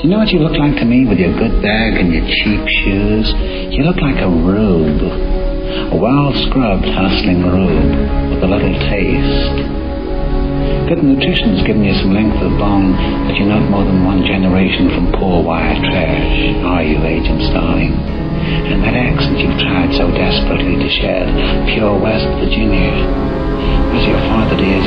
You know what you look like to me with your good bag and your cheap shoes? You look like a rube. A well scrubbed, hustling rube with a little taste. Good nutrition's given you some length of bone, but you're not more than one generation from poor wire trash, are you, Agent Starling? And that accent you've tried so desperately to shed, pure West Virginia. Was your father, dear.